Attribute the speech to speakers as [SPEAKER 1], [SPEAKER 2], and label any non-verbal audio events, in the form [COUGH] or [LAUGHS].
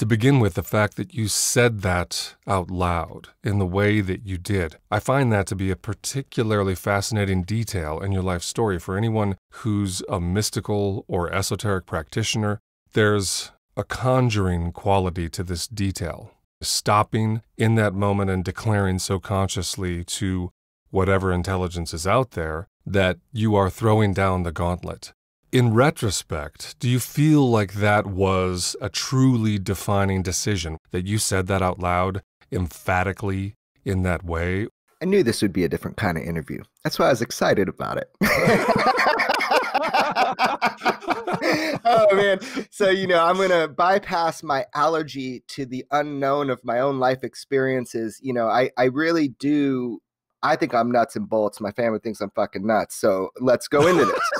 [SPEAKER 1] To begin with, the fact that you said that out loud in the way that you did, I find that to be a particularly fascinating detail in your life story. For anyone who's a mystical or esoteric practitioner, there's a conjuring quality to this detail. Stopping in that moment and declaring so consciously to whatever intelligence is out there that you are throwing down the gauntlet. In retrospect, do you feel like that was a truly defining decision that you said that out loud emphatically in that way?
[SPEAKER 2] I knew this would be a different kind of interview. That's why I was excited about it. [LAUGHS] oh man. So, you know, I'm going to bypass my allergy to the unknown of my own life experiences. You know, I I really do I think I'm nuts and bolts. My family thinks I'm fucking nuts. So, let's go into this. [LAUGHS]